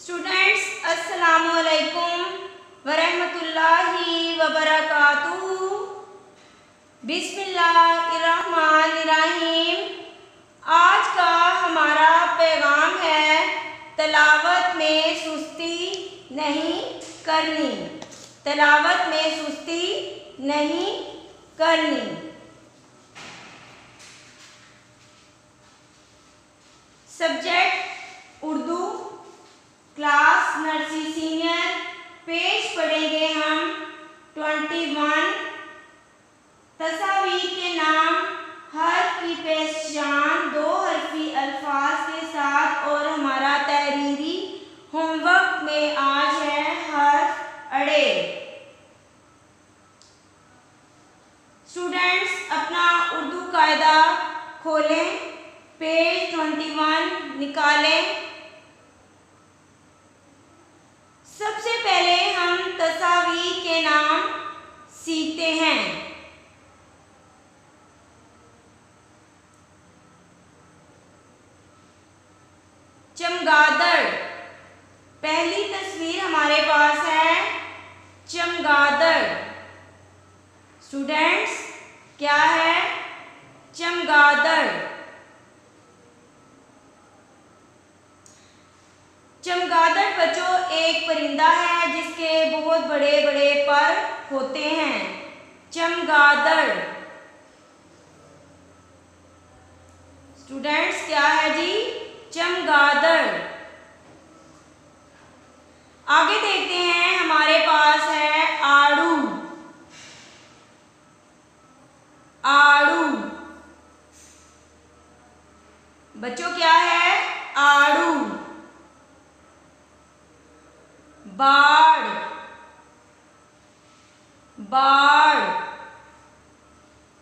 Students अस्सलाम वालेकुम वरहमतुल्लाहि वबरकातुहू बिस्मिल्लाहिर्रहमानिर्रहीम आज का हमारा पैगाम है तलावत में सुस्ती नहीं करनी। तलावत में सुस्ती नहीं करनी। Subject class nursery senior page पढ़ेंगे हम ट्वेंटी वन तस्वीर के नाम हर की पहचान दो हरफी अल्फाज के साथ और हमारा तहरीरी होमवर्क में आज है हर अड़े स्टूडेंट्स अपना उर्दू कायदा खोलें पेज ट्वेंटी वन निकालें सबसे पहले हम तस्वीर के नाम सीखते हैं चमगादड़ पहली तस्वीर हमारे पास है चमगादड़ स्टूडेंट्स क्या है चमगादड़। चमगादड़ बच्चों, एक परिंदा है जिसके बहुत बड़े बड़े पर होते हैं। चमगादड़। स्टूडेंट्स क्या है जी? चमगादड़ आगे देखते हैं हमारे पास है आड़ू आड़ू बच्चों क्या है आड़ू बाढ़ बाढ़।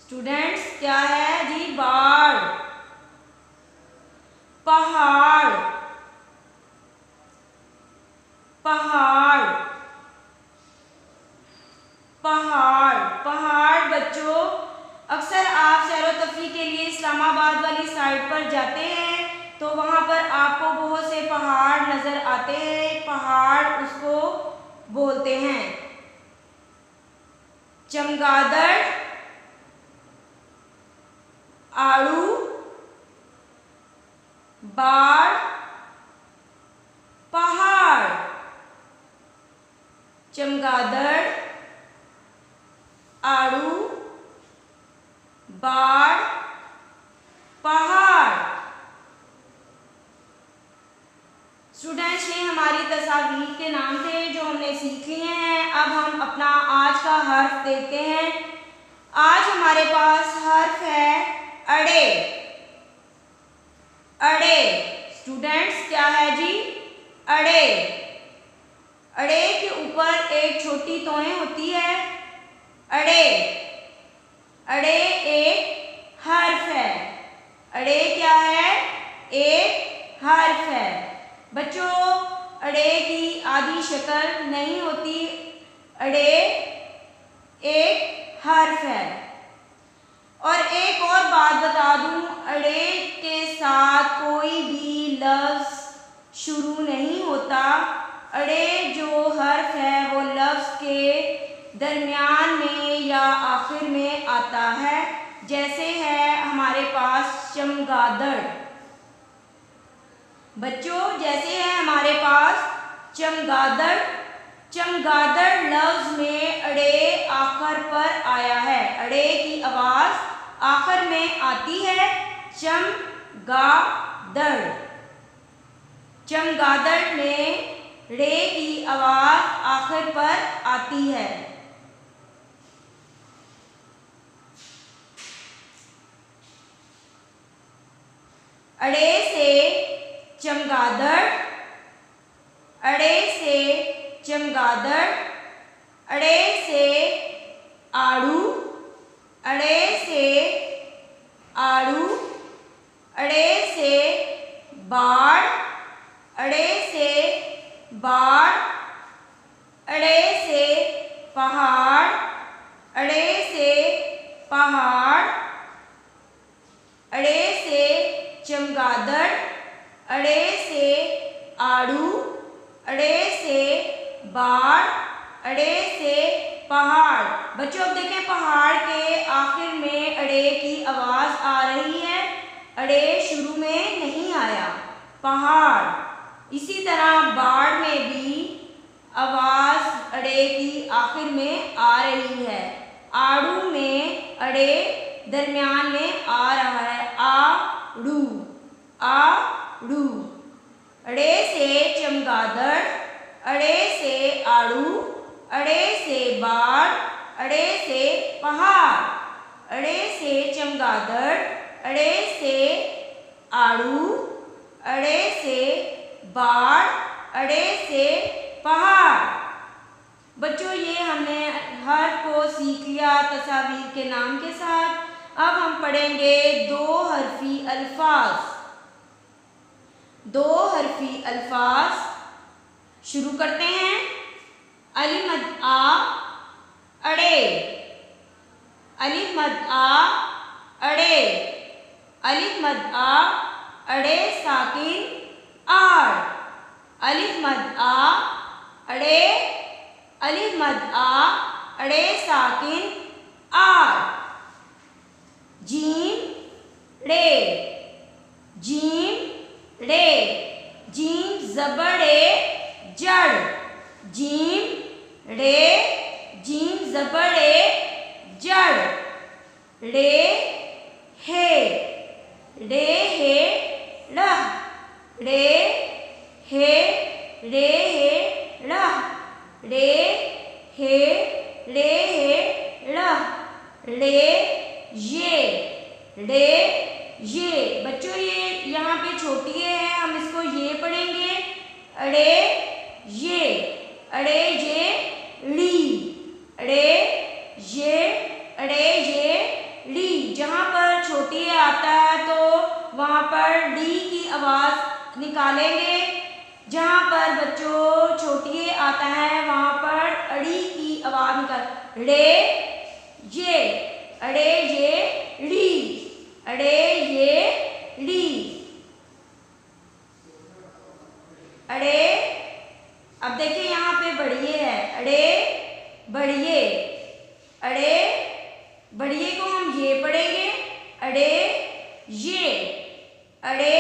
स्टूडेंट्स क्या है जी बाढ़? पहाड़। पहाड़। पहाड़। पहाड़, बच्चों, अक्सर आप सैर तफरी के लिए इस्लामाबाद वाली साइड पर जाते हैं तो वहाँ पर आपको बहुत से पहाड़ नज़र आते हैं। पहाड़ उसको बोलते हैं। चमगादड़ आड़ू बाढ़ पहाड़। चमगादड़ आड़ू बाढ़ पहाड़ स्टूडेंट्स ये हमारी तस्वीर के नाम थे जो हमने सीख लिए हैं, अब हम अपना आज का हर्फ देखते हैं। आज हमारे पास हर्फ है अड़े। अड़े। स्टूडेंट्स क्या है जी? अड़े। अड़े के ऊपर एक छोटी तोएँ होती है। अड़े। अड़े एक हर्फ है। अड़े क्या है? एक हर्फ है। बच्चों अड़े की आधी शक्ल नहीं होती। अड़े, एक हर्फ है। और एक और बात बता दूँ, अड़े के साथ कोई भी लफ्ज़ शुरू नहीं होता। अड़े जो हर्फ है, वो लफ्ज़ के दरमियान में या आखिर में आता है। जैसे है हमारे पास चमगादड़। बच्चों, जैसे है हमारे पास, चमगादड़ चमगादड़ लफ्ज में अड़े आखिर पर आया है। अड़े की आवाज़ आखिर में आती है, चमगादड़। चमगादड़ में रे की आवाज़ आखिर पर आती है। अड़े से चमगादड़, अड़े से चमगादड़, अड़े से आड़ू, अड़े से आड़ू, अड़े से बाढ़ अड़े से बाढ़ अड़े से पहाड़, अड़े से पहाड़। से अड़े से बाढ़, अड़े से पहाड़। बच्चों, अब देखें पहाड़ के आखिर में अड़े की आवाज़ आ रही है। अड़े शुरू में नहीं आया। पहाड़। इसी तरह बाढ़ में भी आवाज़ अड़े की आखिर में आ रही है। आड़ू में अड़े दरमियान में आ रहा है। आड़ू। आड़ू अड़े से चमगादड़, अड़े से आड़ू, अड़े से बाढ़ अड़े से पहाड़, अड़े से चमगादड़, अड़े से आड़ू, अड़े से बाढ़ अड़े से पहाड़। बच्चों, ये हमने हर को सीख लिया तस्वीर के नाम के साथ। अब हम पढ़ेंगे दो हरफी अल्फाज। दो हरफी अल्फाज शुरू करते हैं। अली मद आ, अड़े। अलिफ मद आ, अड़े। अली मद आ, अड़े साकिन, आड़। अलिफ मद आ, अड़े। अली मद आ, अड़े साकिन, आड़। जीम रे जीम रे जीम जबड़े जड़। जीम रे जीम जबड़े जड़। रे हे। रे हे रह रे हे रे हे रह रे हे रे हे रह रे ये रे ये बच्चों ये यहाँ पे छोटी है हम इसको ये पढ़ेंगे अड़े ये अड़े जे ली, अड़े ये अड़े ये ली। जहाँ पर छोटी है आता है तो वहाँ पर डी की आवाज़ निकालेंगे। जहाँ पर बच्चों छोटी है आता है, वहाँ पर अड़ी की आवाज़ निकाल। रे ये अड़े ये ली, अड़े ये ली अड़े अब देखिए यहाँ पे बढ़िए है अड़े बढ़िए अड़े बढ़िए को हम ये पढ़ेंगे अड़े ये अड़े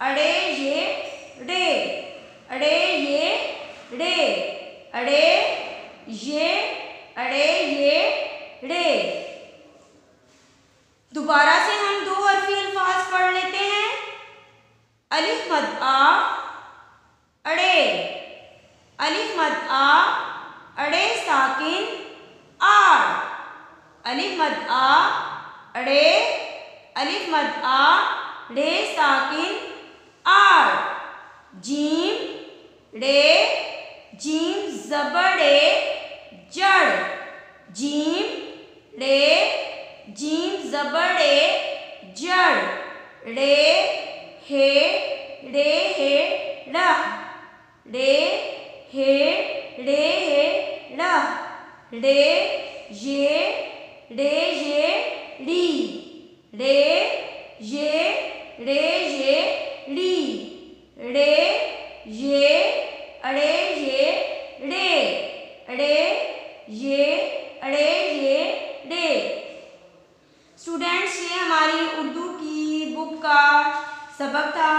अड़े ये रे अड़े ये रे अड़े ये अड़े ये रे दोबारा से हम दो हरफी अल्फाज पढ़ लेते हैं। अलिफ मद आ, अड़े। अलिफ मद आ, अड़े साकिन, आड़। अलिफ मद आ, अड़े। अलिफ मद आ रे साकिन आड़ जीम रे जीम जबड़े जड़। जीम रे जीम जबड़े जड़। रे हे रे हे, रह। रे हे रे हे, रह। रे ये रे ये री रे ये रे ये री, रे ये अड़े ये रे अड़े ये अड़े ये रे। स्टूडेंट्स ये हमारी उर्दू की बुक का सबक था।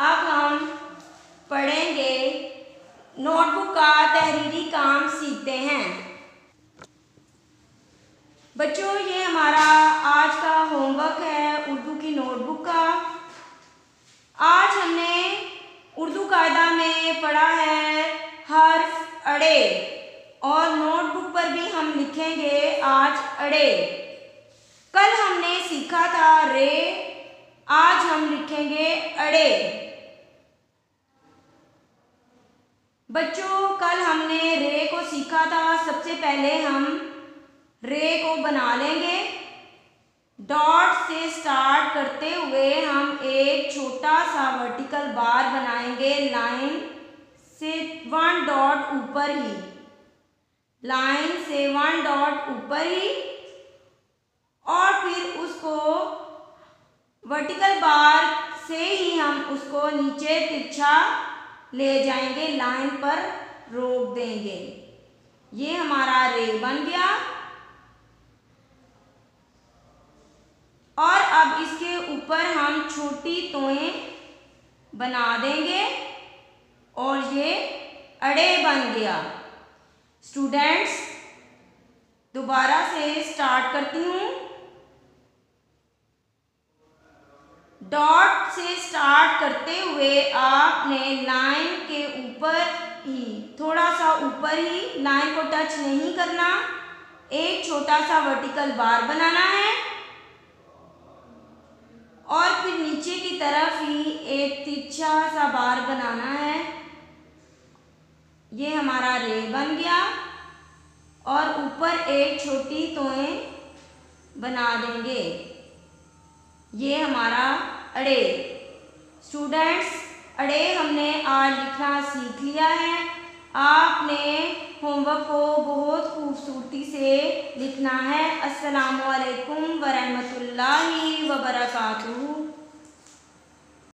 अब हम पढ़ेंगे नोटबुक का तहरीरी काम सीखते हैं। बच्चों, ये हमारा आज का होमवर्क है उर्दू की नोटबुक का आज हमने उर्दू कायदा में पढ़ा है हर्फ अड़े। और नोटबुक पर भी हम लिखेंगे आज अड़े। कल हमने सीखा था रे, आज हम लिखेंगे अड़े। बच्चों, कल हमने रे को सीखा था, सबसे पहले हम रे को बना लेंगे। डॉट से स्टार्ट करते हुए हम एक छोटा सा वर्टिकल बार बनाएँगे। लाइन से वन डॉट ऊपर ही। लाइन से वन डॉट ऊपर ही। और फिर उसको वर्टिकल बार से ही हम उसको नीचे तिरछा ले जाएँगे। लाइन पर रोक देंगे। ये हमारा रे बन गया। और अब इसके ऊपर हम छोटी तोएँ बना देंगे। और ये अड़े बन गया। स्टूडेंट्स दोबारा से स्टार्ट करती हूँ। डॉट से स्टार्ट करते हुए आपने लाइन के ऊपर ही, थोड़ा सा ऊपर ही लाइन को टच नहीं करना। एक छोटा सा वर्टिकल बार बनाना है। और फिर नीचे की तरफ़ ही एक तिरछा सा बार बनाना है। ये हमारा रे बन गया। और ऊपर एक छोटी तोएँ बना देंगे। ये हमारा अड़े। स्टूडेंट्स अड़े हमने आज लिखना सीख लिया है। आपने होमवर्क को बहुत खूबसूरती से लिखना है। असलकम वरहमल वबरकातुहू।